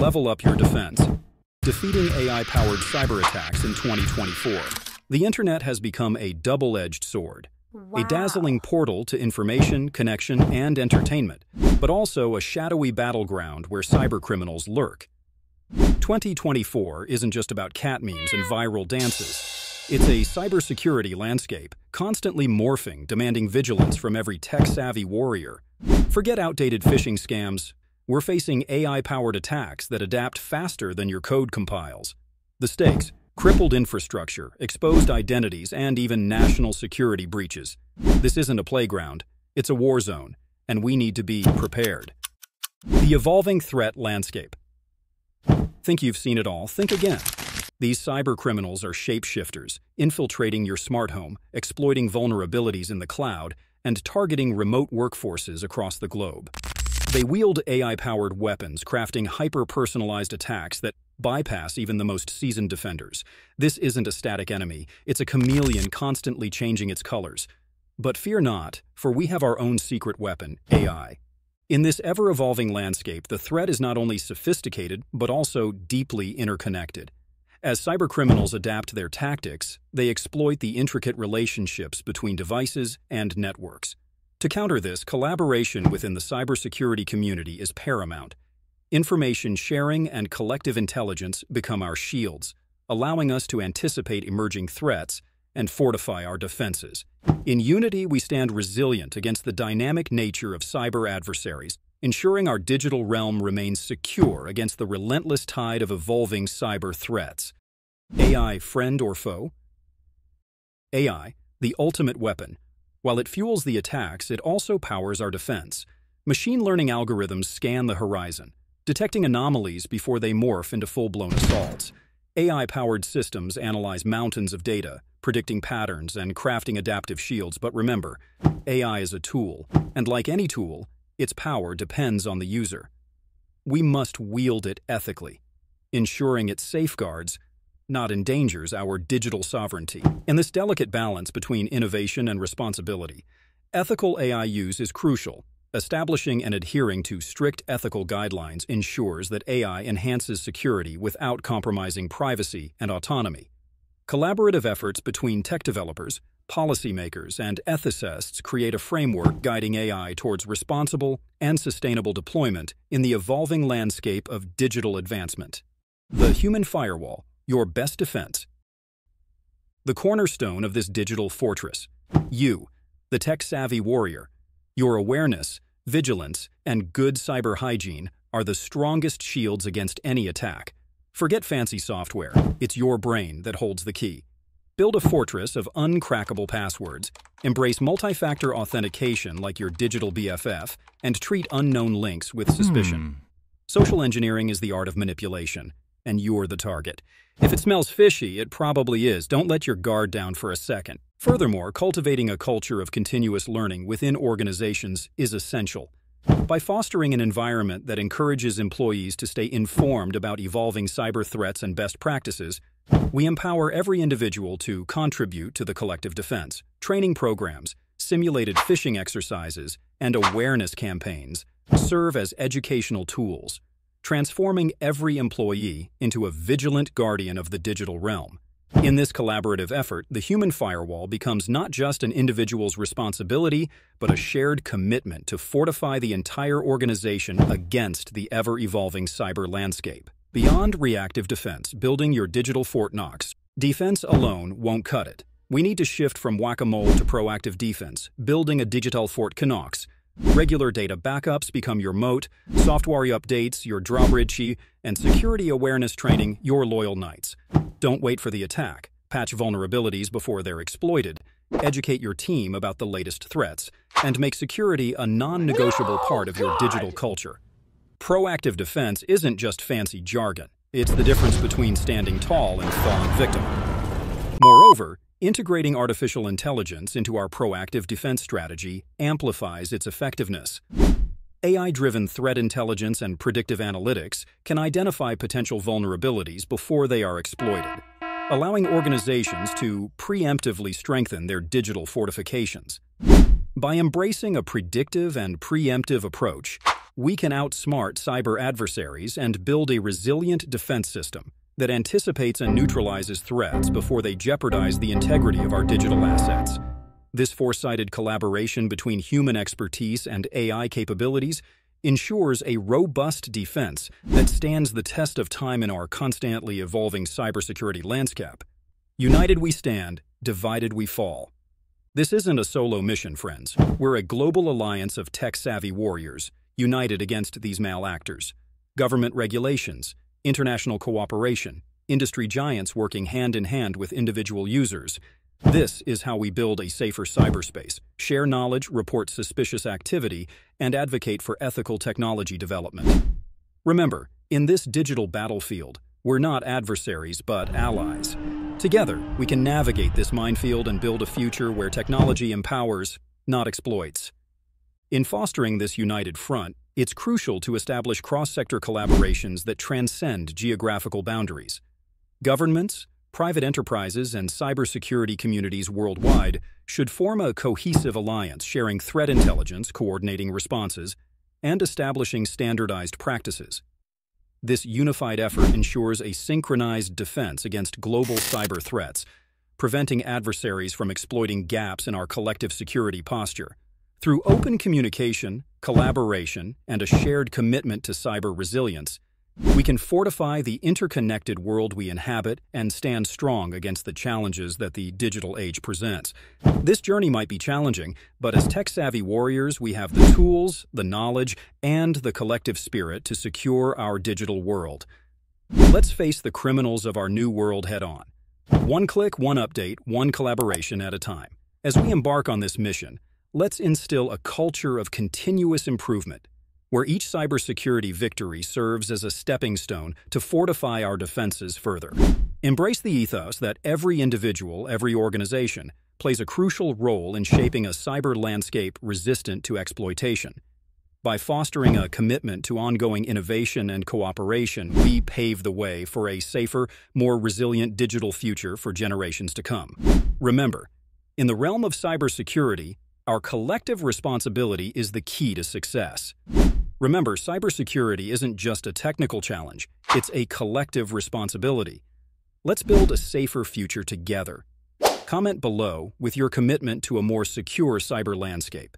Level up your defense. Defeating AI-powered cyber attacks in 2024. The internet has become a double-edged sword. Wow. A dazzling portal to information, connection, and entertainment, but also a shadowy battleground where cybercriminals lurk. 2024 isn't just about cat memes and viral dances. It's a cybersecurity landscape, constantly morphing, demanding vigilance from every tech-savvy warrior. Forget outdated phishing scams. We're facing AI-powered attacks that adapt faster than your code compiles. The stakes, crippled infrastructure, exposed identities, and even national security breaches. This isn't a playground, it's a war zone, and we need to be prepared. The evolving threat landscape. Think you've seen it all? Think again. These cyber criminals are shapeshifters, infiltrating your smart home, exploiting vulnerabilities in the cloud, and targeting remote workforces across the globe. They wield AI-powered weapons, crafting hyper-personalized attacks that bypass even the most seasoned defenders. This isn't a static enemy, it's a chameleon constantly changing its colors. But fear not, for we have our own secret weapon, AI. In this ever-evolving landscape, the threat is not only sophisticated, but also deeply interconnected. As cybercriminals adapt their tactics, they exploit the intricate relationships between devices and networks. To counter this, collaboration within the cybersecurity community is paramount. Information sharing and collective intelligence become our shields, allowing us to anticipate emerging threats and fortify our defenses. In unity, we stand resilient against the dynamic nature of cyber adversaries, ensuring our digital realm remains secure against the relentless tide of evolving cyber threats. AI, friend or foe? AI, the ultimate weapon. While it fuels the attacks, it also powers our defense. Machine learning algorithms scan the horizon, detecting anomalies before they morph into full-blown assaults. AI-powered systems analyze mountains of data, predicting patterns and crafting adaptive shields. But remember, AI is a tool, and like any tool, its power depends on the user. We must wield it ethically, ensuring it safeguards, not endangers, our digital sovereignty. In this delicate balance between innovation and responsibility, ethical AI use is crucial. Establishing and adhering to strict ethical guidelines ensures that AI enhances security without compromising privacy and autonomy. Collaborative efforts between tech developers, policymakers, and ethicists create a framework guiding AI towards responsible and sustainable deployment in the evolving landscape of digital advancement. The Human Firewall, your best defense. The cornerstone of this digital fortress. You, the tech-savvy warrior. Your awareness, vigilance, and good cyber hygiene are the strongest shields against any attack. Forget fancy software. It's your brain that holds the key. Build a fortress of uncrackable passwords, embrace multi-factor authentication like your digital BFF, and treat unknown links with suspicion. Hmm. Social engineering is the art of manipulation, and you're the target. If it smells fishy, it probably is. Don't let your guard down for a second. Furthermore, cultivating a culture of continuous learning within organizations is essential. By fostering an environment that encourages employees to stay informed about evolving cyber threats and best practices, we empower every individual to contribute to the collective defense. Training programs, simulated phishing exercises, and awareness campaigns serve as educational tools, transforming every employee into a vigilant guardian of the digital realm. In this collaborative effort, the human firewall becomes not just an individual's responsibility, but a shared commitment to fortify the entire organization against the ever-evolving cyber landscape. Beyond reactive defense, building your digital Fort Knox, defense alone won't cut it. We need to shift from whack-a-mole to proactive defense, building a digital Fort Knox. Regular data backups become your moat, software updates your drawbridge, and security awareness training your loyal knights. Don't wait for the attack. Patch vulnerabilities before they're exploited. Educate your team about the latest threats, and make security a non-negotiable part of your digital culture. Proactive defense isn't just fancy jargon. It's the difference between standing tall and falling victim. Moreover, integrating artificial intelligence into our proactive defense strategy amplifies its effectiveness. AI-driven threat intelligence and predictive analytics can identify potential vulnerabilities before they are exploited, allowing organizations to preemptively strengthen their digital fortifications. By embracing a predictive and preemptive approach, we can outsmart cyber adversaries and build a resilient defense system that anticipates and neutralizes threats before they jeopardize the integrity of our digital assets. This foresighted collaboration between human expertise and AI capabilities ensures a robust defense that stands the test of time in our constantly evolving cybersecurity landscape. United we stand, divided we fall. This isn't a solo mission, friends. We're a global alliance of tech-savvy warriors, united against these malactors. Government regulations, international cooperation, industry giants working hand-in-hand with individual users. This is how we build a safer cyberspace, share knowledge, report suspicious activity, and advocate for ethical technology development. Remember, in this digital battlefield, we're not adversaries, but allies. Together, we can navigate this minefield and build a future where technology empowers, not exploits. In fostering this united front, it's crucial to establish cross-sector collaborations that transcend geographical boundaries. Governments, private enterprises, and cybersecurity communities worldwide should form a cohesive alliance sharing threat intelligence, coordinating responses, and establishing standardized practices. This unified effort ensures a synchronized defense against global cyber threats, preventing adversaries from exploiting gaps in our collective security posture. Through open communication, collaboration, and a shared commitment to cyber resilience, we can fortify the interconnected world we inhabit and stand strong against the challenges that the digital age presents. This journey might be challenging, but as tech-savvy warriors, we have the tools, the knowledge, and the collective spirit to secure our digital world. Let's face the criminals of our new world head-on. One click, one update, one collaboration at a time. As we embark on this mission, let's instill a culture of continuous improvement, where each cybersecurity victory serves as a stepping stone to fortify our defenses further. Embrace the ethos that every individual, every organization, plays a crucial role in shaping a cyber landscape resistant to exploitation. By fostering a commitment to ongoing innovation and cooperation, we pave the way for a safer, more resilient digital future for generations to come. Remember, in the realm of cybersecurity, our collective responsibility is the key to success. Remember, cybersecurity isn't just a technical challenge, it's a collective responsibility. Let's build a safer future together. Comment below with your commitment to a more secure cyber landscape.